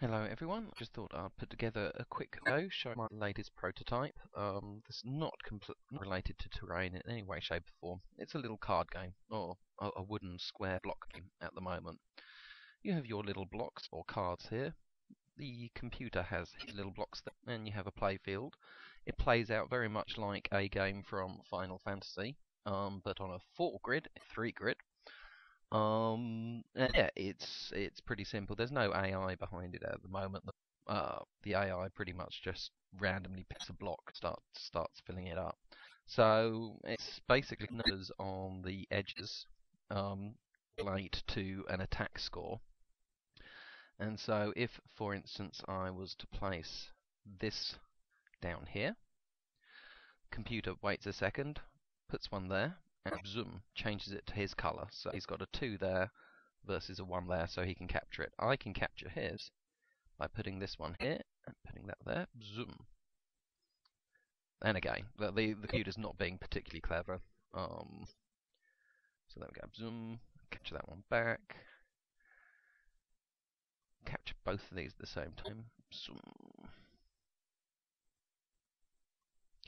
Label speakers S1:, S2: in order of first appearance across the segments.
S1: Hello everyone, just thought I'd put together a quick video showing my latest prototype. Um, this is not, not related to terrain in any way, shape or form. It's a little card game, or a, a wooden square block game at the moment. You have your little blocks or cards here. The computer has his little blocks there, and you have a play field. It plays out very much like a game from Final Fantasy, um, but on a 4 grid, 3 grid, um, yeah, it's it's pretty simple. There's no AI behind it at the moment. The, uh, the AI pretty much just randomly picks a block, start starts filling it up. So it's basically numbers on the edges um, relate to an attack score. And so if, for instance, I was to place this down here, computer waits a second, puts one there, and zoom changes it to his color. So he's got a 2 there versus a 1 there, so he can capture it. I can capture his by putting this one here and putting that there. Zoom. And again, the, the, the computer's not being particularly clever. Um, so there we go. Zoom. Capture that one back. Capture both of these at the same time. Zoom.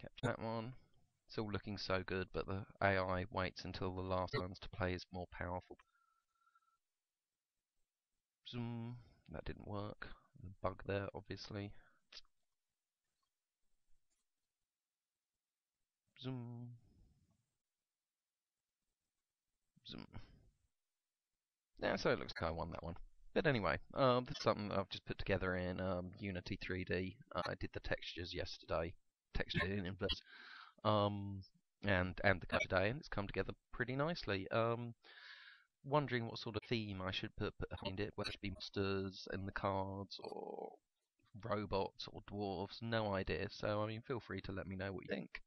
S1: Capture that one. It's all looking so good, but the AI waits until the last ones to play is more powerful. Zoom. That didn't work. The bug there, obviously. Zoom. Zoom. Yeah, so it looks like I won that one. But anyway, um, this is something I've just put together in um, Unity 3D. Uh, I did the textures yesterday. Textured in inverse um, and and the cover today, and it's come together pretty nicely. Um, wondering what sort of theme I should put behind it, whether it be monsters in the cards or robots or dwarves, no idea. So I mean, feel free to let me know what you think.